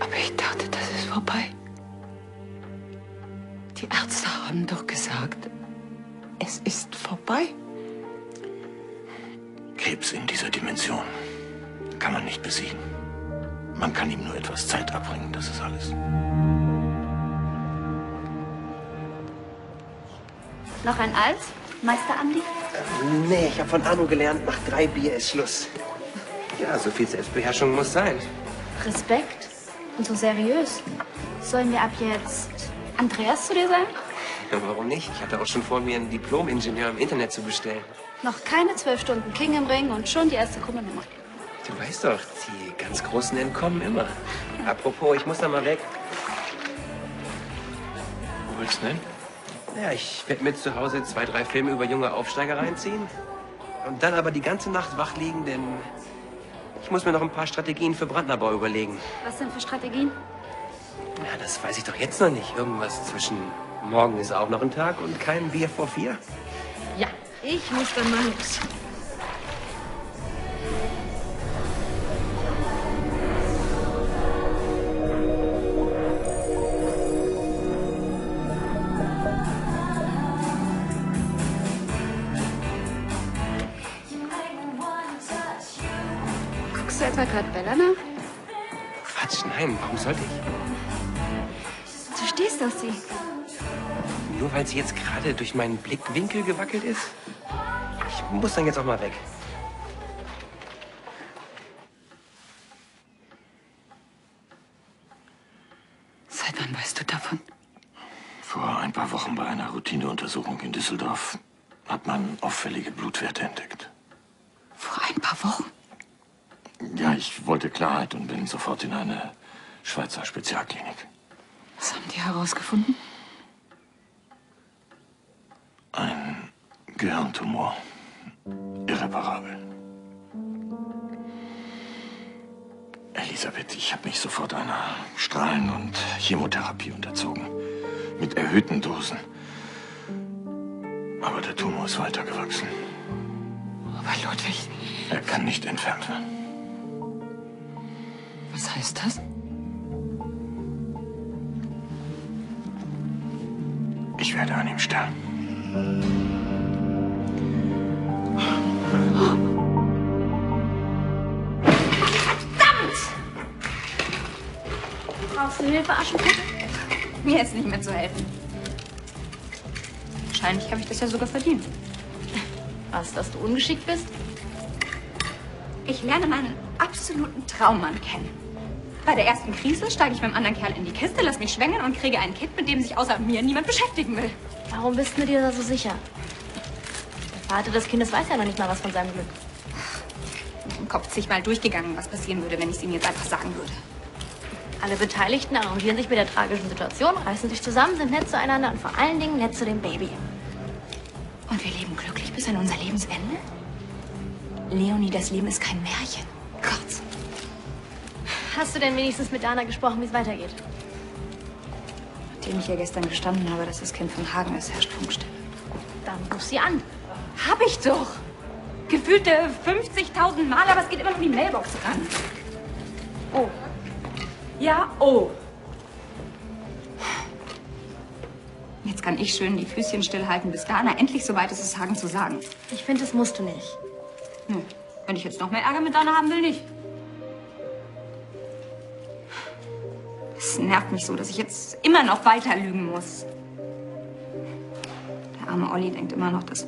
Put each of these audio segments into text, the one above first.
Aber ich dachte, das ist vorbei. Die Ärzte haben doch gesagt, es ist vorbei. Krebs in dieser Dimension kann man nicht besiegen. Man kann ihm nur etwas Zeit abbringen, das ist alles. Noch ein Alt, Meister Andi? Nee, ich habe von Arno gelernt, nach drei Bier ist Schluss. Ja, so viel Selbstbeherrschung muss sein. Respekt und so seriös. Sollen wir ab jetzt Andreas zu dir sagen? Ja, warum nicht? Ich hatte auch schon vor, mir einen Diplom-Ingenieur im Internet zu bestellen. Noch keine zwölf Stunden King im Ring und schon die erste Kundennummer. Du weißt doch, die ganz Großen entkommen immer. Apropos, ich muss da mal weg. Wo willst du denn? Ja, ich werde mir zu Hause zwei, drei Filme über junge Aufsteiger reinziehen. Und dann aber die ganze Nacht wach liegen, denn ich muss mir noch ein paar Strategien für Brandnerbau überlegen. Was denn für Strategien? Ja, das weiß ich doch jetzt noch nicht. Irgendwas zwischen morgen ist auch noch ein Tag und kein Bier vor vier. Ja, ich muss dann mal los. Etwa gerade Bella nach? Quatsch, nein, warum sollte ich? Du stehst auf sie. Nur weil sie jetzt gerade durch meinen Blickwinkel gewackelt ist? Ich muss dann jetzt auch mal weg. Seit wann weißt du davon? Vor ein paar Wochen bei einer Routineuntersuchung in Düsseldorf hat man auffällige Blutwerte entdeckt. Vor ein paar Wochen? Ja, ich wollte Klarheit und bin sofort in eine Schweizer Spezialklinik. Was haben die herausgefunden? Ein Gehirntumor. Irreparabel. Elisabeth, ich habe mich sofort einer Strahlen- und Chemotherapie unterzogen. Mit erhöhten Dosen. Aber der Tumor ist weitergewachsen. Aber Ludwig, Er kann nicht entfernt werden. Was heißt das? Ich werde an ihm sterben. Brauchst du Hilfe, Aschenputtel? Mir ist nicht mehr zu helfen. Wahrscheinlich habe ich das ja sogar verdient. Was, dass du ungeschickt bist? Ich lerne meinen absoluten Traummann kennen. Bei der ersten Krise steige ich mit anderen Kerl in die Kiste, lass mich schwängern und kriege ein Kind, mit dem sich außer mir niemand beschäftigen will. Warum bist du dir da so sicher? Der Vater des Kindes weiß ja noch nicht mal was von seinem Glück. Im Kopf zigmal durchgegangen, was passieren würde, wenn ich es ihm jetzt einfach sagen würde. Alle Beteiligten arrangieren sich mit der tragischen Situation, reißen sich zusammen, sind nett zueinander und vor allen Dingen nett zu dem Baby. Und wir leben glücklich bis an unser Lebensende? Leonie, das Leben ist kein Märchen. Hast du denn wenigstens mit Dana gesprochen, wie es weitergeht? Nachdem ich ja gestern gestanden habe, dass das Kind von Hagen ist, herrscht Funkstille. Dann ruf sie an. Hab ich doch. Gefühlte 50.000 Mal, aber es geht immer nur die Mailbox ran. Oh. Ja, oh. Jetzt kann ich schön die Füßchen stillhalten, bis Dana endlich so weit ist, es Hagen zu sagen. Ich finde, das musst du nicht. Nö, wenn ich jetzt noch mehr Ärger mit Dana haben will, nicht. Es nervt mich so, dass ich jetzt immer noch weiter lügen muss. Der arme Olli denkt immer noch, dass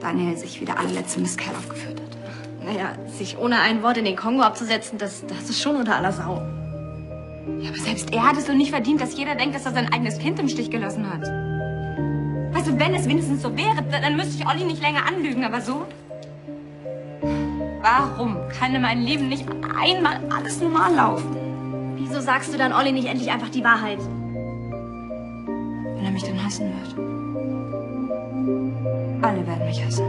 Daniel sich wie der allerletzte Mistkerl aufgeführt hat. Naja, sich ohne ein Wort in den Kongo abzusetzen, das, das ist schon unter aller Sau. Ja, aber selbst er hat es doch nicht verdient, dass jeder denkt, dass er sein eigenes Kind im Stich gelassen hat. Weißt du, wenn es wenigstens so wäre, dann müsste ich Olli nicht länger anlügen, aber so? Warum kann in meinem Leben nicht einmal alles normal laufen? Wieso sagst du dann Olli nicht endlich einfach die Wahrheit? Wenn er mich dann hassen wird. Alle werden mich hassen.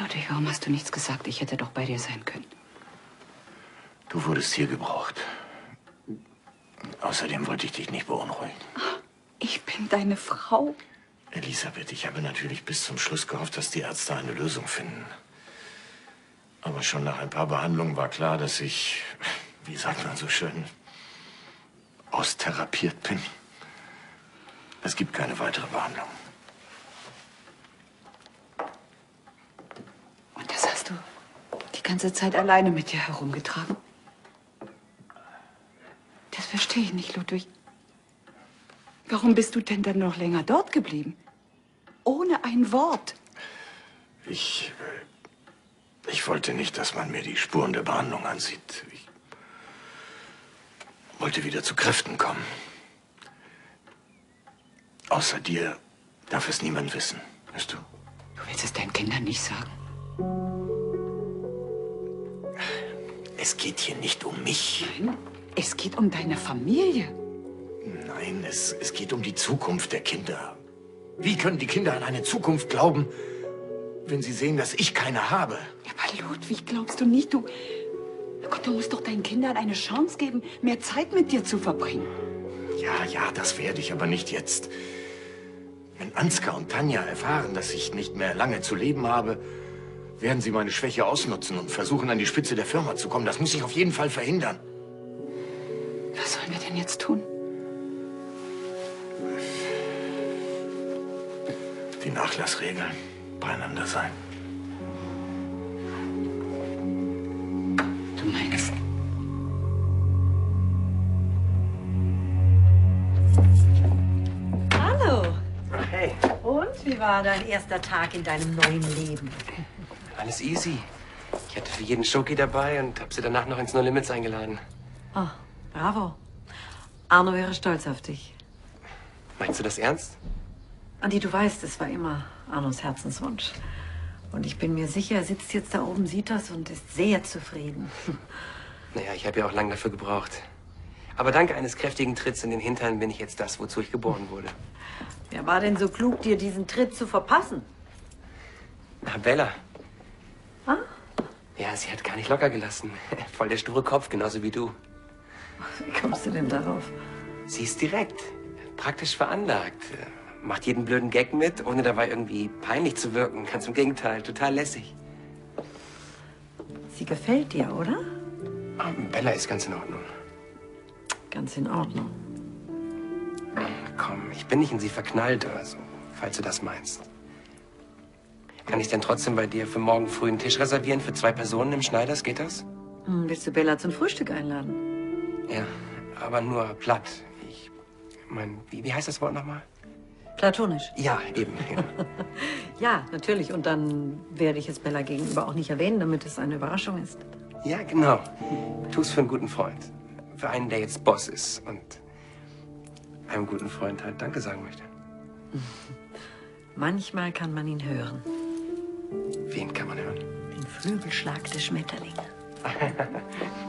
Ludwig, warum hast du nichts gesagt? Ich hätte doch bei dir sein können. Du wurdest hier gebraucht. Außerdem wollte ich dich nicht beunruhigen. Bin deine Frau. Elisabeth, ich habe natürlich bis zum Schluss gehofft, dass die Ärzte eine Lösung finden. Aber schon nach ein paar Behandlungen war klar, dass ich, wie sagt man so schön, austherapiert bin. Es gibt keine weitere Behandlung. Und das hast du die ganze Zeit alleine mit dir herumgetragen? Das verstehe ich nicht, Ludwig. Warum bist du denn dann noch länger dort geblieben? Ohne ein Wort. Ich, ich wollte nicht, dass man mir die Spuren der Behandlung ansieht. Ich wollte wieder zu Kräften kommen. Außer dir darf es niemand wissen, weißt du? Du willst es deinen Kindern nicht sagen? Es geht hier nicht um mich. Nein, es geht um deine Familie. Nein, es, es geht um die Zukunft der Kinder. Wie können die Kinder an eine Zukunft glauben, wenn sie sehen, dass ich keine habe? Aber Ludwig, glaubst du nicht, du... Na Gott, du musst doch deinen Kindern eine Chance geben, mehr Zeit mit dir zu verbringen. Ja, ja, das werde ich, aber nicht jetzt. Wenn Ansgar und Tanja erfahren, dass ich nicht mehr lange zu leben habe, werden sie meine Schwäche ausnutzen und versuchen, an die Spitze der Firma zu kommen. Das muss ich auf jeden Fall verhindern. Was sollen wir denn jetzt tun? Die Nachlassregeln beieinander sein. Du meinst... Hallo. Hey, Und wie war dein erster Tag in deinem neuen Leben? alles easy. Ich hatte für jeden Schoki dabei und habe sie danach noch ins No Limits eingeladen. Oh, bravo. Arno wäre stolz auf dich. Meinst du das ernst? Andi, du weißt, es war immer Arnos Herzenswunsch. Und ich bin mir sicher, er sitzt jetzt da oben, sieht das und ist sehr zufrieden. Naja, ich habe ja auch lange dafür gebraucht. Aber dank eines kräftigen Tritts in den Hintern bin ich jetzt das, wozu ich geboren wurde. Wer war denn so klug, dir diesen Tritt zu verpassen? Na, Bella. Ah? Ja, sie hat gar nicht locker gelassen. Voll der sture Kopf, genauso wie du. Wie kommst du denn darauf? Sie ist direkt, praktisch veranlagt. Macht jeden blöden Gag mit, ohne dabei irgendwie peinlich zu wirken. Ganz im Gegenteil, total lässig. Sie gefällt dir, oder? Ah, Bella ist ganz in Ordnung. Ganz in Ordnung. Komm, ich bin nicht in sie verknallt oder so, falls du das meinst. Kann ich denn trotzdem bei dir für morgen früh einen Tisch reservieren für zwei Personen im Schneiders? Geht das? Hm, willst du Bella zum Frühstück einladen? Ja, aber nur platt. Ich mein, wie, wie heißt das Wort nochmal? Platonisch. Ja, eben. Ja. Ja, natürlich. Und dann werde ich es Bella gegenüber auch nicht erwähnen, damit es eine Überraschung ist. ja, genau. Tu's für einen guten Freund. Für einen, der jetzt Boss ist und einem guten Freund halt Danke sagen möchte. Manchmal kann man ihn hören. Wen kann man hören? Den Flügelschlag des Schmetterlinge.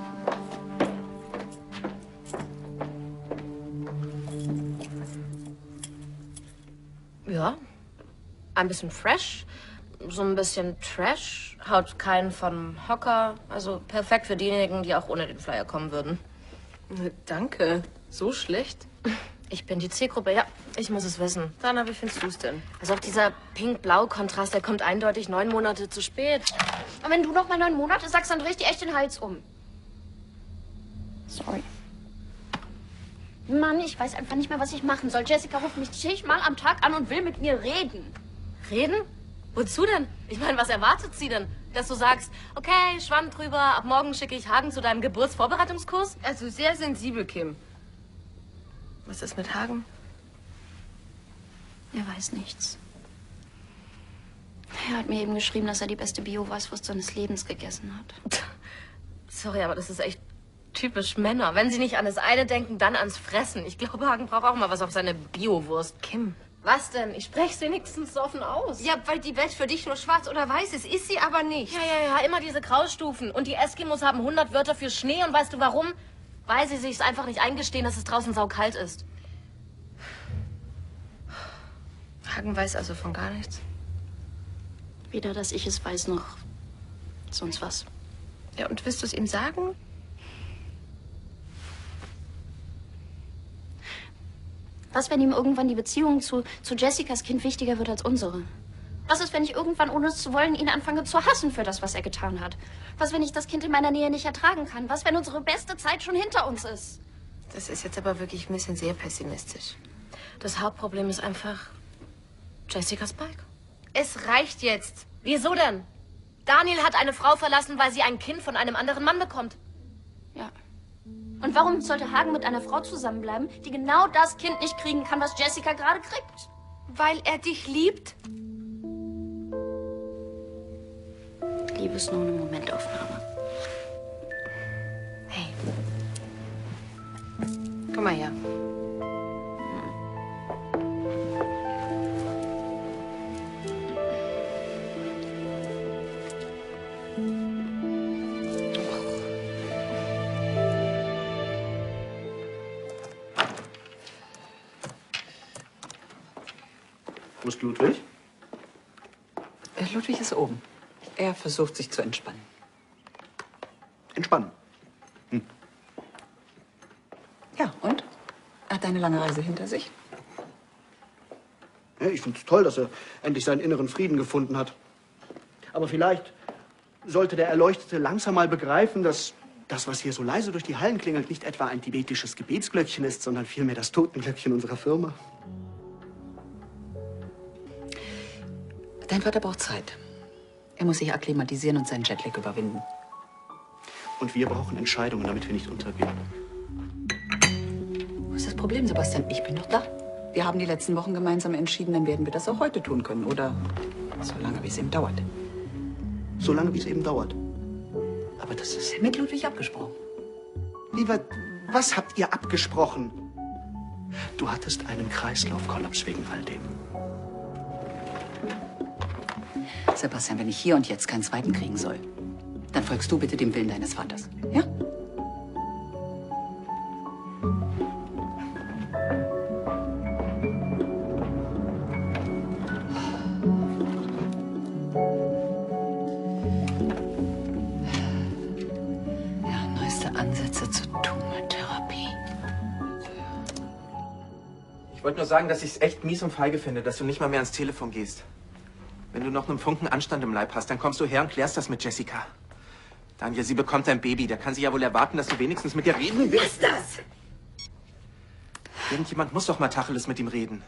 ein bisschen fresh, so ein bisschen Trash, haut keinen vom Hocker. Also perfekt für diejenigen, die auch ohne den Flyer kommen würden. Danke. So schlecht? Ich bin die Zielgruppe, ja, ich muss es wissen. Dana, wie findest du es denn? Also auch dieser Pink-Blau-Kontrast, der kommt eindeutig neun Monate zu spät. Und wenn du noch mal neun Monate sagst, dann dreh ich dir echt den Hals um. Sorry. Mann, ich weiß einfach nicht mehr, was ich machen soll. Jessica ruft mich zigmal am Tag an und will mit mir reden. Reden? Wozu denn? Ich meine, was erwartet sie denn? Dass du sagst, okay, Schwamm drüber, ab morgen schicke ich Hagen zu deinem Geburtsvorbereitungskurs? Also sehr sensibel, Kim. Was ist mit Hagen? Er weiß nichts. Er hat mir eben geschrieben, dass er die beste Bio-Weißwurst seines Lebens gegessen hat. Sorry, aber das ist echt typisch Männer. Wenn sie nicht an das eine denken, dann ans Fressen. Ich glaube, Hagen braucht auch mal was auf seine Bio-Wurst. Kim. Was denn? Ich spreche wenigstens offen aus. Ja, weil die Welt für dich nur schwarz oder weiß ist, ist sie aber nicht. Ja, ja, ja, immer diese Graustufen. Und die Eskimos haben 100 Wörter für Schnee. Und weißt du warum? Weil sie sich einfach nicht eingestehen, dass es draußen saukalt ist. Hagen weiß also von gar nichts. Weder, dass ich es weiß, noch sonst was. Ja, und willst du es ihm sagen? Was, wenn ihm irgendwann die Beziehung zu, zu Jessicas Kind wichtiger wird als unsere? Was ist, wenn ich irgendwann, ohne es zu wollen, ihn anfange zu hassen für das, was er getan hat? Was, wenn ich das Kind in meiner Nähe nicht ertragen kann? Was, wenn unsere beste Zeit schon hinter uns ist? Das ist jetzt aber wirklich ein bisschen sehr pessimistisch. Das Hauptproblem ist einfach Jessicas Bike. Es reicht jetzt. Wieso denn? Daniel hat eine Frau verlassen, weil sie ein Kind von einem anderen Mann bekommt. Ja. Und warum sollte Hagen mit einer Frau zusammenbleiben, die genau das Kind nicht kriegen kann, was Jessica gerade kriegt? Weil er dich liebt? Liebe ist nur eine Momentaufnahme. Hey. Komm mal her. Ludwig? Äh, Ludwig ist oben. Er versucht sich zu entspannen. Entspannen. Ja, und? Er hat eine lange Reise hinter sich. Ja, ich finde es toll, dass er endlich seinen inneren Frieden gefunden hat. Aber vielleicht sollte der Erleuchtete langsam mal begreifen, dass das, was hier so leise durch die Hallen klingelt, nicht etwa ein tibetisches Gebetsglöckchen ist, sondern vielmehr das Totenglöckchen unserer Firma. Dein Vater braucht Zeit. Er muss sich akklimatisieren und seinen Jetlag überwinden. Und wir brauchen Entscheidungen, damit wir nicht untergehen. Wo ist das Problem, Sebastian? Ich bin doch da. Wir haben die letzten Wochen gemeinsam entschieden, dann werden wir das auch heute tun können. Oder so lange, wie es eben dauert. So lange, wie es eben dauert. Aber das ist... Mit Ludwig abgesprochen. Lieber, was habt ihr abgesprochen? Du hattest einen Kreislaufkollaps wegen all dem. Sebastian, wenn ich hier und jetzt keinen zweiten kriegen soll, dann folgst du bitte dem Willen deines Vaters. Ja? Ich wollte nur sagen, dass ich es echt mies und feige finde, dass du nicht mal mehr ans Telefon gehst. Wenn du noch einen Funken Anstand im Leib hast, dann kommst du her und klärst das mit Jessica. Daniel, sie bekommt ein Baby. Da kann sie ja wohl erwarten, dass du wenigstens mit ihr reden willst. Was ist das? Irgendjemand muss doch mal Tacheles mit ihm reden.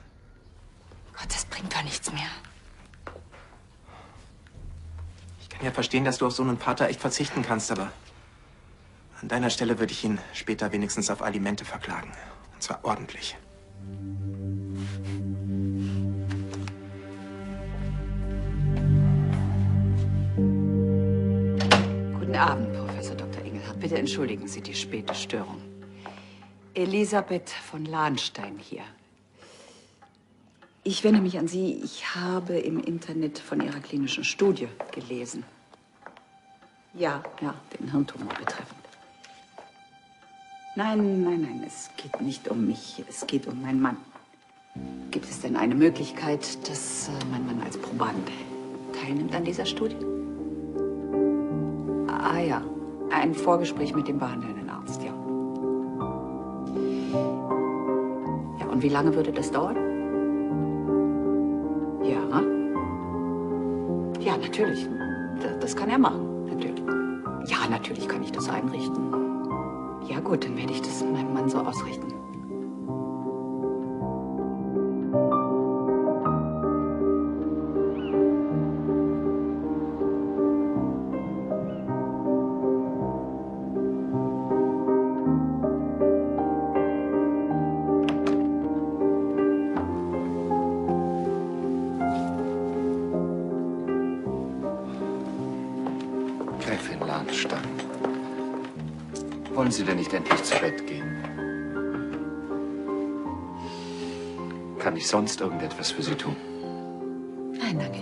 Gott, das bringt doch nichts mehr. Ich kann ja verstehen, dass du auf so einen Vater echt verzichten kannst, aber an deiner Stelle würde ich ihn später wenigstens auf Alimente verklagen. Und zwar ordentlich. Abend, Professor Dr. Engelhardt. Bitte entschuldigen Sie die späte Störung. Elisabeth von Lahnstein hier. Ich wende mich an Sie. Ich habe im Internet von Ihrer klinischen Studie gelesen. Ja, ja, den Hirntumor betreffend. Nein, nein, nein, es geht nicht um mich. Es geht um meinen Mann. Gibt es denn eine Möglichkeit, dass äh, mein Mann als Proband teilnimmt an dieser Studie? Ah ja, ein Vorgespräch mit dem behandelnden Arzt, ja. Ja, und wie lange würde das dauern? Ja. Ja, natürlich. Das, kann er machen, natürlich. Ja, natürlich kann ich das einrichten. Ja gut, dann werde ich das meinem Mann so ausrichten. Endlich zu Bett gehen? Kann ich sonst irgendetwas für Sie tun? Nein, danke,